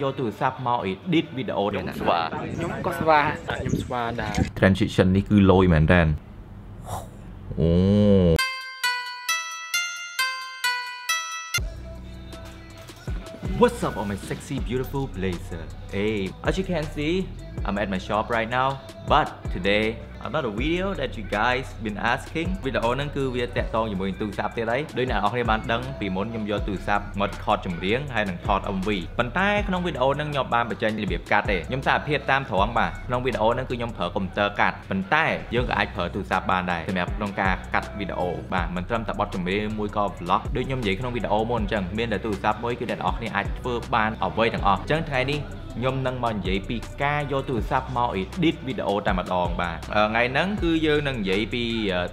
យកទូរស័ព្ទមក edit វីដេអូនេះណា ស្វាខ្ញុំក៏ស្វាខ្ញុំស្វាដែរ transition នេះគឺលយមែនតើអូ What's up all my sexy beautiful blazer Hey as you can see I'm at my shop right now but today another video that you guys been asking វីដេអូហ្នឹងគឺវាតាក់ទងជាមួយនឹងទូរស័ព្ទទៀតហើយដូចអ្នកនរគ្នាបានដឹងពីមុនខ្ញុំយកទូរស័ព្ទមកថតចម្រៀងហើយនឹងថត MV ប៉ុន្តែក្នុងវីដេអូហ្នឹងខ្ញុំបានបញ្ចេញរបៀបកាត់ទេខ្ញុំសារភាពតាមត្រង់បាទក្នុងវីដេអូហ្នឹងគឺខ្ញុំប្រើកុំព្យូទ័រកាត់ប៉ុន្តែយើងក៏អាចប្រើទូរស័ព្ទបានដែរសម្រាប់ក្នុងការកាត់វីដេអូបាទមិនត្រឹមតែបទចម្រៀងមួយក៏ vlog ដូចខ្ញុំនិយាយក្នុងវីដេអូមុនអញ្ចឹងមានតែទូរស័ព្ទមួយគឺអ្នកនរគ្នាអាចធ្វើបានអ្វីទាំងអស់អញ្ចឹងថ្ងៃនេះ ខ្ញុំនឹងមកនិយាយពីការយកទូរស័ព្ទមក edit វីដេអូតែម្ដងបាទថ្ងៃហ្នឹងគឺយើងនឹងនិយាយពី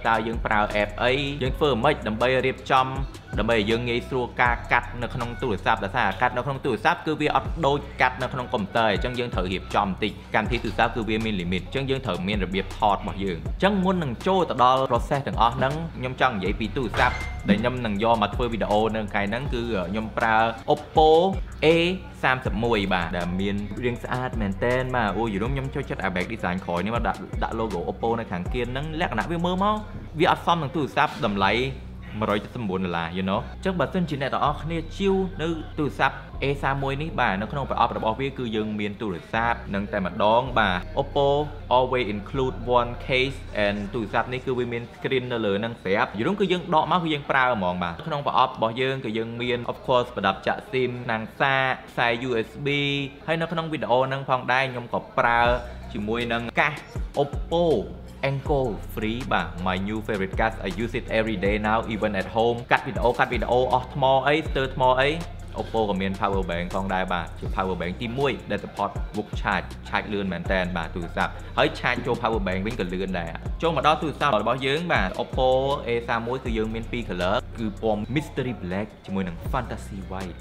តើយើងប្រើ app អីយើងធ្វើម៉េចដើម្បីរៀបចំដើម្បីឲ្យយើងងាយស្រួលការកាត់នៅក្នុងទូរស័ព្ទដោយសារកាត់នៅក្នុងទូរស័ព្ទគឺវាអត់ដូចកាត់នៅក្នុងកុំព្យូទ័រអញ្ចឹងយើងត្រូវរៀបចំបន្តិចកម្មវិធីទូរស័ព្ទគឺវាមាន limit អញ្ចឹងយើងត្រូវមានរបៀបថតរបស់យើងអញ្ចឹងមុននឹងចូលទៅដល់ process ទាំងអស់ហ្នឹងខ្ញុំចង់និយាយពីទូរស័ព្ទដែលខ្ញុំនឹងយកមកធ្វើវីដេអូនៅថ្ងៃហ្នឹងគឺខ្ញុំប្រើ Oppo A 31 បាទដែលមានរាងស្អាតមែនតែនបាទអូយយល់ខ្ញុំចូលចិត្ត back design ក្រោយនេះមកដាក់ដាក់ logo Oppo នៅខាងគៀនហ្នឹងលក្ខណៈវាមើលមកវាអត់សមនឹងទូរស័ព្ទតម្លៃ 179ដុល្លារ you know អញ្ចឹងបើសិនជាអ្នកទាំងអស់គ្នាជាវនៅទូរស័ព្ទ A31 នេះបាទនៅក្នុងប្រអប់របស់វាគឺយើងមានទូរស័ព្ទនឹងតែម្ដងបាទ Oppo always include one case and ទូរស័ព្ទនេះគឺវាមាន screen នៅលើនឹងស្រាប់យល់គឺយើងដកមកគឺយើងប្រើហ្មងបាទក្នុងប្រអប់របស់យើងគឺយើងមាន of course ប្រដាប់ចាក់ SIM ណាងសាកខ្សែ USB ហើយនៅក្នុងវីដេអូហ្នឹងផងដែរខ្ញុំក៏ប្រើជាមួយនឹងកាស Oppo Angle free បាទ my new favorite gas I use it every day now even at home កាត់វីដេអូកាត់វីដេអូអស់ថ្មអីស្ទើរថ្មអី Oppo ក៏មាន power bank ផងដែរបាទជា power bank ទី1ដែល support book charge charge លឿនមែនតើបាទទូរស័ព្ទហើយ charge ចូល power bank វិញក៏លឿនដែរចូលមកដល់ទូរស័ព្ទរបស់យើងបាទ Oppo A31 គឺយើងមាន2 color គឺពណ៌ mystery black ជាមួយនឹង fantasy white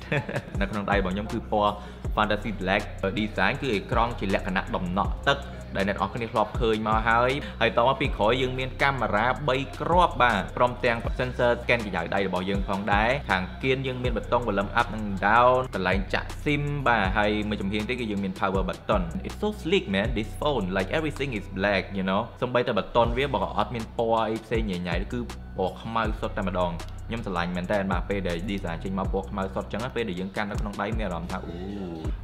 នៅក្នុងដៃរបស់ខ្ញុំគឺពណ៌ fantasy black design គឺអេក្រង់ជាលក្ខណៈដំណក់ទឹក ដែលអ្នកនរគ្នាធ្លាប់ឃើញមកហើយហើយតមកពីក្រោយយើងមានកាមេរ៉ា3គ្រាប់បាទព្រមទាំង sensor scan កម្ដៅដៃរបស់យើងផងដែរខាងគៀនយើងមានប៊ូតុង volume up និង down កន្លែងចាក់ SIM បាទហើយមួយចំហៀងទៀតគឺយើងមាន power button it's so sleek man this phone like everything is black you know សំបីតែ button វាបើអត់មានពណ៌អីផ្សេងញ៉ៃៗគឺពណ៌ខ្មៅសុទ្ធតែម្ដង ខ្ញុំស្រឡាញ់មែនតើបាទពេលដែល design ចេញមកពណ៌ខ្មៅសុទ្ធអញ្ចឹងពេលដែលយើងកាន់នៅក្នុងដៃមានអារម្មណ៍ថាអូ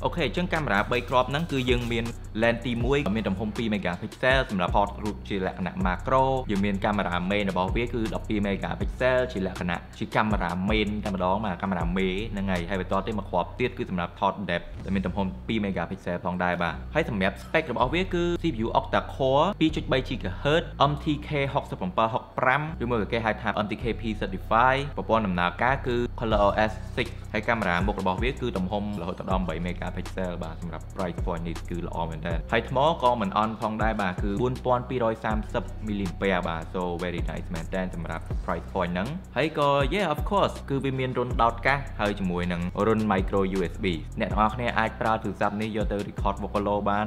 អូខេអញ្ចឹងកាមេរ៉ា3គ្រាប់ហ្នឹងគឺយើងមាន lens ទី1មានទំហំ2 megapixel សម្រាប់ថតរូបជាលក្ខណៈ macro យើងមានកាមេរ៉ា main របស់វាគឺ12 megapixel ជាលក្ខណៈជាកាមេរ៉ា main តែម្ដងបាទកាមេរ៉ា main ហ្នឹងហើយហើយបន្តទៅមកគ្រាប់ទៀតគឺសម្រាប់ថត depth ដែលមានទំហំ2 megapixel ផងដែរបាទហើយសម្រាប់ spec របស់វាគឺ CPU octa core 2.3 GHz MTK 6765ឬមួយក៏គេហៅថា MTK P35 យប្រព័ន្ធដំណើរការគឺ ColorOS 6ហើយកាមេរ៉ាមុខរបស់វាគឺទំហំរហូតដល់3 megapixel បាទសម្រាប់ price point នេះគឺល្អមែនទែនហើយថ្មក៏មិនអន់ផងដែរបាទគឺ4230 mAh បាទ so very nice មែនទែនសម្រាប់ price point ហ្នឹងហើយក៏ yeah of course គឺវាមានរុនដោតកាសហើយជាមួយនឹងរុន micro USB អ្នកទាំងអស់គ្នាអាចប្រើទូរស័ព្ទនេះយកទៅ record vocalo បាន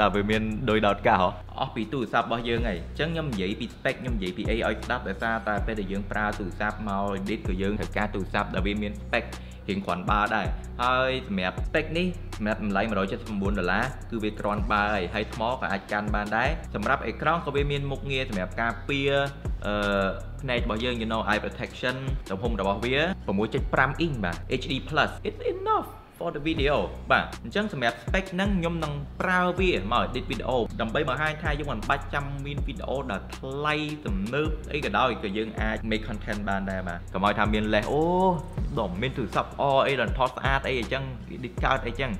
តែវាមានដោយដោតកាសហ៎អស់ពីទូរស័ព្ទរបស់យើងហីអញ្ចឹងខ្ញុំនិយាយពី spec ខ្ញុំនិយាយពីអីឲ្យស្ដាប់ដោយសារតែពេលដែលយើងប្រើទូរស័ព្ទមក edit ក៏យើងត្រូវការទូរស័ព្ទដែលវាមាន spec រៀងគ្រាន់បើដែរហើយសម្រាប់ spec នេះសម្រាប់តម្លៃ179ដុល្លារគឺវាគ្រាន់បើហើយហើយថ្មក៏អាចកាន់បានដែរសម្រាប់អេក្រង់ក៏វាមានមុខងារសម្រាប់ការពារអឺផ្នែករបស់យើង you know eye protection ទំហំរបស់វា6.5 inch បាទ HD+ it's enough for the video បាទអញ្ចឹងសម្រាប់ spec ហ្នឹងខ្ញុំនឹងប្រើវាមក edit video ដើម្បីបង្ហាញថាយើងមិនបាច់ចាំមានវីដេអូដែលថ្លៃទំនើបអីក៏ដោយក៏យើងអាច make content បានដែរបាទកុំឲ្យថាមានលេសអូដល់មានទូរស័ព្ទអអីដល់ថតស្អាតអីអញ្ចឹង edit កើតអីចឹង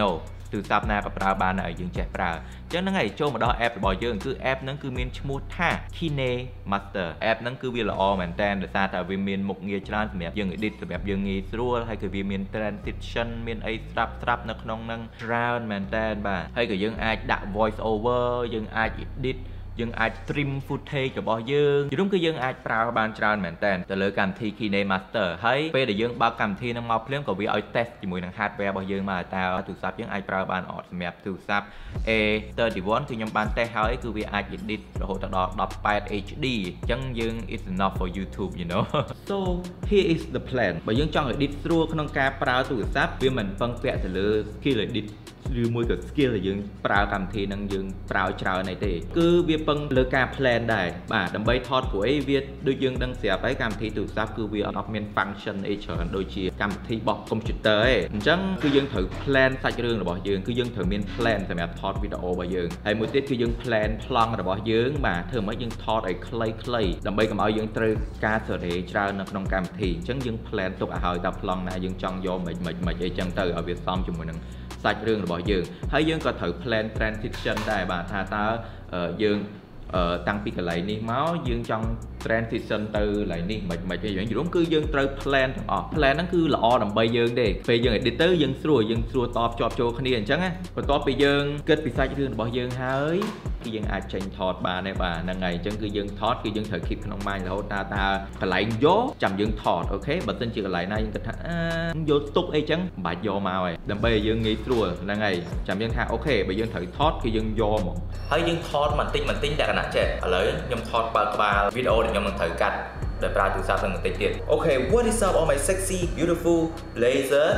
no ទូរស័ព្ទណាក៏ប្រើបានដែរយើងចេះប្រើអញ្ចឹងហ្នឹងហើយចូលមកដល់ app របស់យើងគឺ app ហ្នឹងគឺមានឈ្មោះថា Kine Master app ហ្នឹងគឺវាល្អមែនតើដោយសារតែវាមានមុខងារច្រើនសម្រាប់យើង edit សម្រាប់យើងងាយស្រួលហើយគឺវាមាន transition មានអីស្រាប់ស្រាប់នៅក្នុងហ្នឹងច្រើនមែនតើបាទហើយក៏យើងអាចដាក់ voice over យើងអាច edit យើងអាច trim footage របស់យើងយល់គឺយើងអាចប្រើបានច្រើនមែនតើទៅលើកម្មវិធី KineMaster ហើយពេលដែលយើងបើកកម្មវិធីនឹងមកភ្លាមក៏វាឲ្យ test ជាមួយនឹង hardware របស់យើងមកតើទូរស័ព្ទយើងអាចប្រើបានអត់សម្រាប់ទូរស័ព្ទ A31 គឺខ្ញុំបាន test ហើយគឺវាអាច edit រហូតដល់18 HD អញ្ចឹងយើង is enough for YouTube you know so here is the plan បើយើងចង់ edit ស្រួលក្នុងការប្រើទូរស័ព្ទវាមិនពឹងពាក់ទៅលើ skill edit ឬមួយក៏ skill ដែលយើងប្រើកម្មវិធីនឹងយើងប្រើច្រើនអីទេគឺវាពឹងលើការ plan ដែរបាទដើម្បីថតព្រោះអីវាដូចយើងដឹងស្រាប់ហើយកម្មវិធីទូរស័ព្ទគឺវាអត់មាន function អីច្រើនដូចជាកម្មវិធីរបស់ computer ទេអញ្ចឹងគឺយើងត្រូវ plan សាច់រឿងរបស់យើងគឺយើងត្រូវមាន plan សម្រាប់ថតវីដេអូរបស់យើងហើយមួយទៀតគឺយើង plan ប្លង់របស់យើងបាទធ្វើម៉េចយើងថតឲ្យខ្លីៗដើម្បីកុំឲ្យយើងត្រូវការសេរីច្រើននៅក្នុងកម្មវិធីអញ្ចឹងយើង plan ទុកឲ្យហើយតើប្លង់ណាយើងចង់យកមិនមិនមិនអីចឹងទៅឲ្យវាសមជាមួយនឹង សាច់រឿងរបស់យើងហើយយើងក៏ត្រូវ plan transition ដែរបាទថាតើយើងតាំងពីកន្លែងនេះមកយើងចង់ transition ទៅកន្លែងនេះមិនមិនទេយើងយល់គឺយើងត្រូវ plan ទាំងអស់ plan ហ្នឹងគឺល្អដើម្បីយើងទេពេលយើង edit ទៅយើងស្រួលយើងស្រួលតបជាប់ចូលគ្នាអញ្ចឹងបន្ទាប់ពីយើងគិតពីសាច់រឿងរបស់យើងហើយ គឺយើងអាចចេញថតបានទេបាទហ្នឹងហើយអញ្ចឹងគឺយើងថតគឺយើងត្រូវ keep ក្នុង mind រហូតតើតើកន្លែងយកចាំយើងថតអូខេបើមិនជាកន្លែងណាយើងគិតថាអឺយកទុកអីចឹងមិនបាច់យកមកហើយដើម្បីឲ្យយើងងាយស្រួលហ្នឹងហើយចាំយើងថាអូខេបើយើងត្រូវថតគឺយើងយកមកហើយយើងថតបន្តិចបន្តិចតែកណាចេះឥឡូវខ្ញុំថតបើក្បាលវីដេអូដែលខ្ញុំនឹងត្រូវកាត់ដោយប្រើទូរស័ព្ទនឹងបន្តិចទៀតអូខេ what is up all my sexy beautiful blazer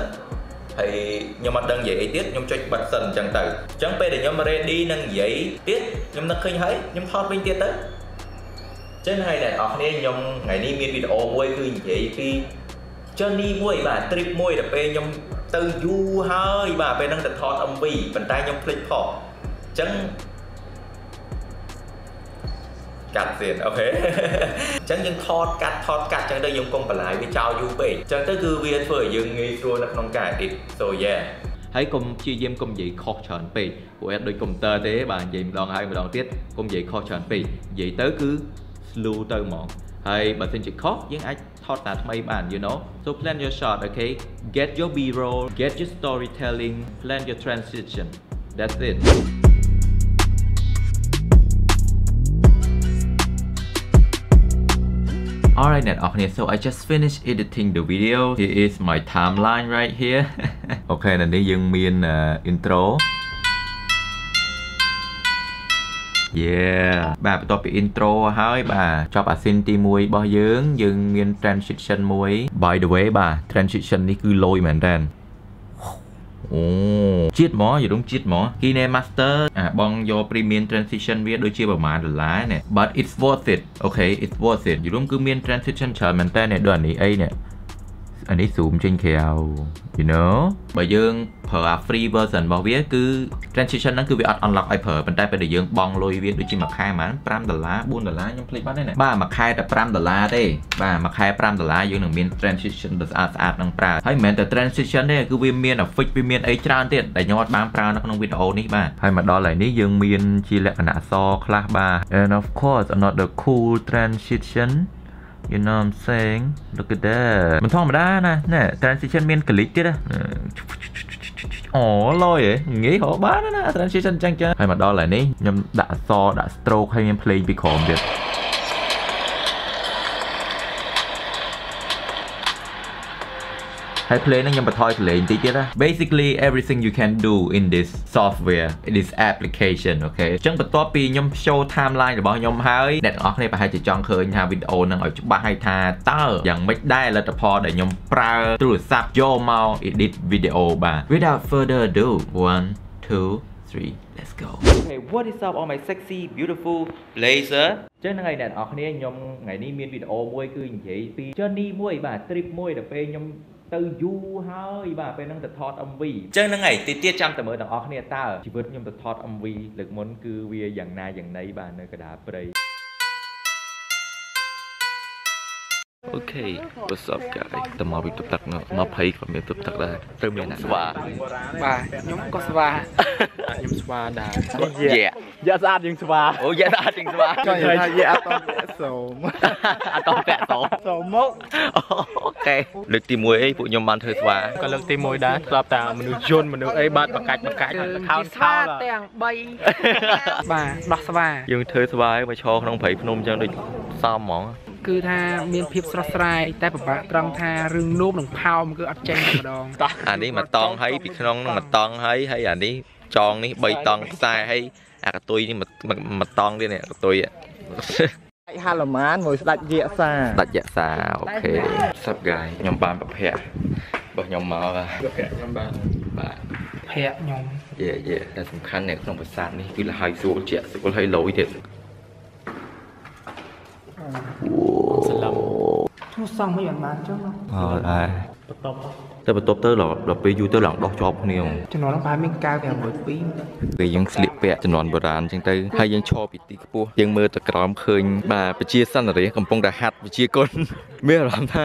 ហើយខ្ញុំអត់ដឹងនិយាយអីទៀតខ្ញុំចុចបិទសិនអញ្ចឹងទៅអញ្ចឹងពេលដែលខ្ញុំ ready នឹងនិយាយទៀតខ្ញុំនឹកឃើញហើយខ្ញុំថតវិញទៀតទៅចឹងហើយអ្នកនរគ្នាខ្ញុំថ្ងៃនេះមានវីដេអូមួយគឺនិយាយពី journey មួយបាទ trip មួយដែលពេលខ្ញុំទៅយូរហើយបាទពេលហ្នឹងទៅថត MV ប៉ុន្តែខ្ញុំភ្លេចផុសអញ្ចឹង កាត់ទៀតអូខេអញ្ចឹងយើងថតកាត់ថតកាត់អញ្ចឹងទៅយើងកុំបន្លាយវាចោលយូរពេកអញ្ចឹងទៅគឺវាធ្វើឲ្យយើងងាយស្រួលនៅក្នុងការ edit so yeah ហើយកុំព្យាយាមកុំនិយាយខុសច្រើនពេកព្រោះអត់ដូចកុំព្យូទ័រទេបាទនិយាយម្ដងហើយម្ដងទៀតកុំនិយាយខុសច្រើនពេកនិយាយទៅគឺ slow ទៅហ្មងហើយបើសិនជាខុសយើងអាចថតតាថ្មីបាន you know so plan your shot okay get your b roll get your storytelling plan your transition that's it Alright អ្នកនរគ្នា so I just finished editing the video here is my timeline right here អូខេនៅនេះយើងមាន intro Yeah បាទបន្ទាប់ពី intro ហើយបាទចប់អាស៊ីនទី1របស់យើង យើងមាន transition មួយ by the way បាទ transition នេះគឺលយមែនតើ អូជាតិហ្មងយល់រំជាតិហ្មង Kine Master អាបងយក Premium Transition វាដូចជាប្រហែលដុល្លារនេះ but it's worth it okay it's worth it យល់រំគឺមាន transition ច្រើនមែនតើនេះដូចអានេះអីនេះ អានេះ zoom ចេញក្រៅ you know បើយើងប្រើអា free version របស់វាគឺ transition ហ្នឹងគឺវាអត់ unlock ឲ្យប្រើប៉ុន្តែពេលដែលយើងបង់លុយវាដូចជាមួយខែប្រហែល5ដុល្លារ4ដុល្លារខ្ញុំភ្លេចបាត់ហើយណាបាទមួយខែតែ5ដុល្លារទេបាទមួយខែ5ដុល្លារយើងនឹងមាន transition ដ៏ស្អាតស្អាតនឹងប្រើហើយមិនមែនតែ transition ទេគឺវាមាន effect វាមានអីច្រើនទៀតដែលខ្ញុំអត់បានប្រើនៅក្នុងវីដេអូនេះបាទហើយមកដល់ហើយនេះយើងមានជាលក្ខណៈអសខ្លះបាទ and of course another cool transition you know what I'm saying look at that មិនធម្មតាណាណែ transition មាន click ទៀតណាអូលយហ៎ងាយហៅបានណា transition ចឹងចឹងហើយមកដល់ហើយនេះខ្ញុំដាក់អក្សរដាក់ stroke ហើយមាន play ពីក្រោមទៀត ហើយ play ហ្នឹងខ្ញុំបន្ថយសំឡេងបន្តិចទៀតណា Basically everything you can do in this software in this application អូខេអញ្ចឹងបន្ទាប់ពីខ្ញុំ show timeline របស់ខ្ញុំហើយអ្នកទាំងអស់គ្នាប្រហែលជាចង់ឃើញថាវីដេអូហ្នឹងឲ្យច្បាស់ហើយថាតើយ៉ាងម៉េចដែរលទ្ធផលដែលខ្ញុំប្រើទូរស័ព្ទយកមក edit វីដេអូបាទ Without further ado 1 2 3 let's go Okay what is up all my sexy beautiful blazer ចឹងហ្នឹងហើយអ្នកនរគ្នាខ្ញុំថ្ងៃនេះមានវីដេអូមួយគឺនិយាយពី journey មួយបាទ trip មួយដែលពេលខ្ញុំ ទៅយូរហើយបាទពេលហ្នឹងទៅថត MV អញ្ចឹងហ្នឹងហើយទីទៀតចាំតែមើលទាំងអស់គ្នាតើជីវិតខ្ញុំទៅថត MV លើកមុនគឺវាយ៉ាងណាយ៉ាងណីបាទនៅកណ្ដាលព្រៃអូខេ what's up guys តមកពីទឹកទឹក20ក៏មានទឹកទឹកដែរត្រូវមានអ្នកស្វាបាទខ្ញុំក៏ស្វាខ្ញុំស្វាដែរ Yeah យ៉ាស្អាតយើងស្វាអូយ៉ាស្អាតជាងស្វាចង់និយាយថាយាអត់តពាក់សូមអត់តពាក់តសូមមកអូខេលើកទី1អីពួកខ្ញុំបានធ្វើស្វាក៏លើកទី1ដែរធ្លាប់តែមនុស្សយន្តមនុស្សអីបាត់បកាច់បកាច់ខោខោទាំង3បាទដោះស្វាយើងធ្វើស្វាយមកឈរក្នុងព្រៃភ្នំចឹងដូចសមហ្មងគឺថាមានភាពស្រស់ស្រាយតែពិបាកត្រង់ថារឿងនោមនិងផោមគឺអត់ចេញតែម្ដងតោះអានេះមកតង់ហើយពីក្នុងនឹងមកតង់ហើយហើយអានេះចងនេះ3តង់ខ្សែហើយ អាកតុយនេះមកមកតង់ទៀតនេះកតុយឯហាឡូម៉ានមួយស្ដាច់យាសាដាច់យក្សាអូខេសັບកាយខ្ញុំបានប្រភពរបស់ខ្ញុំមកបាទខ្ញុំបានបាទភ័ក្រខ្ញុំយេយេតែសំខាន់នៅក្នុងប្រាសាទនេះគឺលហើយស្រួលជាក់ស្រួលហើយលយទៀតសឡំ ខ្ញុំសងមិនបានចុះអត់ដែរបន្ទប់តែបន្ទាប់ទៅដល់ពេលយូរទៅឡើងដោះជាប់គ្នាចំនួននោះប្រហែលមានកៅ502ពេលយើងស្លៀកពាក់ជំនាន់បុរាណអញ្ចឹងទៅហើយយើងឈរពីទីខ្ពស់យើងមើលទៅក្រោមឃើញបាទប្រជាសន្តិរាជកំពុងតែហាត់ប្រជាគុណមានអារម្មណ៍ថា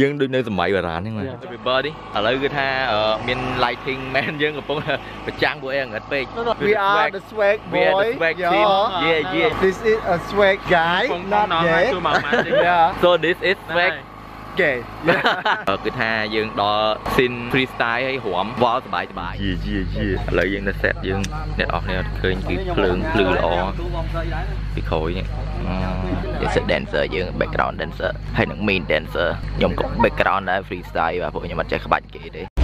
យើងដូចនៅសម័យបុរាណហ្នឹងបាទ Everybody ឥឡូវគឺថាអឺមាន lighting man យើងកំពុងតែប្រចាំងពួកអីងឹតពេក We are the swag We are boy the swag team Yeah yeah This is a swag guy បង not ណង gay ជួយមកមកទេ Yeah So this is swag gay គឺថាយើងដល់ scene freestyle ហើយរាំវល់សบายសบายយេយេយេឥឡូវយើងនៅ set យើងអ្នកនរគ្នាឃើញពីភ្លើងភ្លឺល្អពីក្រោយនេះអឺយើង set dancer យើង background dancer ហើយនឹង main dancer ខ្ញុំក៏ background ដែរ freestyle បាទពួកខ្ញុំអត់ចេះក្បាច់គេទេ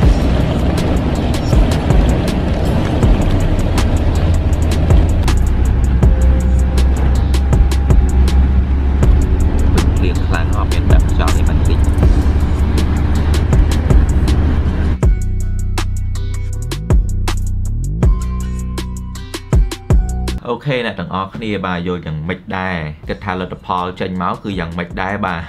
ខេអ្នកទាំងអស់គ្នាបាទយល់យ៉ាងម៉េចដែរគិតថាលទ្ធផលចេញមកគឺយ៉ាងម៉េចដែរបាទ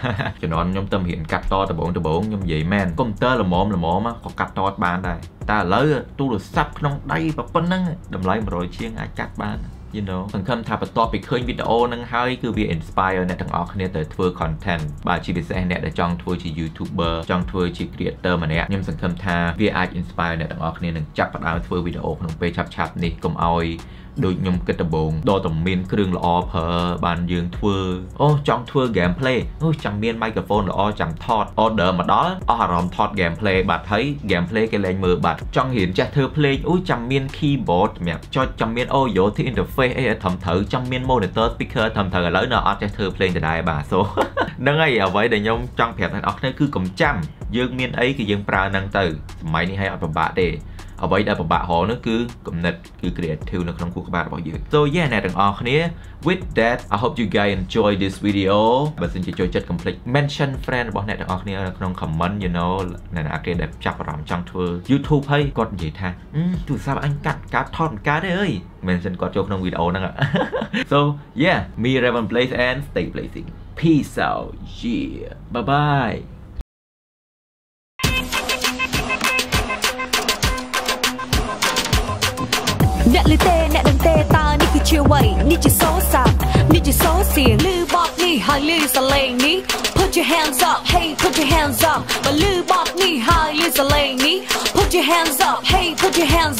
ជំនាន់ខ្ញុំទៅរៀនកាត់តដំបងដំបងខ្ញុំនិយាយមែនកុំព្យូទ័រល្មមល្មមក៏កាត់តអត់បានដែរតែឥឡូវទូរស័ព្ទក្នុងដៃប៉ុណ្ណឹងតម្លៃ100ជាងអាចកាត់បាន you know សង្ឃឹមថាបន្ទាប់ពីឃើញវីដេអូហ្នឹងហើយគឺវា inspire អ្នកទាំងអស់គ្នាទៅធ្វើ content បាទជាពិសេសអ្នកដែលចង់ធ្វើជា YouTuber ចង់ធ្វើជា creator ម្នាក់ខ្ញុំសង្ឃឹមថាវាអាច inspire អ្នកទាំងអស់គ្នានឹងចាប់ផ្ដើមធ្វើវីដេអូក្នុងពេលឆាប់ៗនេះកុំឲ្យ ដូចខ្ញុំគិតដំបូងដល់តែមានគ្រឿងល្អប្រើបានយើងធ្វើអូចង់ធ្វើ gameplay អូចាំមាន microphone ល្អចាំថត order មកដល់អស់អារម្មណ៍ថត gameplay បាត់ហើយ gameplay គេលែងមើលបាត់ចង់រៀនចេះធ្វើ play អូចាំមាន keyboard សម្រាប់ចុចចាំមាន audio interface អីឲ្យត្រឹមត្រូវចាំមាន monitor speaker ត្រឹមត្រូវឥឡូវនៅអត់ចេះធ្វើ play ដដែលបាទ so ហ្នឹងហើយអ្វីដែលខ្ញុំចង់ប្រាប់អ្នកនរគ្នាគឺកុំចាំយើងមានអីគឺយើងប្រើហ្នឹងទៅសម័យនេះឲ្យអត់ពិបាកទេ អ្វីដែលពិបាករកនោះគឺគំនិតគឺ creative នៅក្នុងខួរក្បាលរបស់យើង So yeah អ្នកទាំងអស់គ្នា with that I hope you guys enjoy this video បើសិនជាចូលចិត្ត complete mention friend របស់អ្នកទាំងអស់គ្នានៅក្នុង comment you know អ្នកណាគេដែលចាប់អារម្មណ៍ចង់ធ្វើ YouTube ហើយគាត់និយាយថាអឺទូរស័ព្ទអញកាត់កាត់ថតមិនកើតទេអើយ mention គាត់ចូលក្នុងវីដេអូហ្នឹង So yeah me Raven Blaze and stay blazing peace out yeah bye bye អ្នកលឺទេអ្នកដឹងទេតើនេះគឺជាអ្វីនេះជាសូរស័ព្ទនេះជាសូរសៀងលឺបបនេះហើយលឺសលេងនេះ Put your hands up hey put your hands up បើលឺបបនេះហើយលឺសលេងនេះ Put your hands up hey put your hands up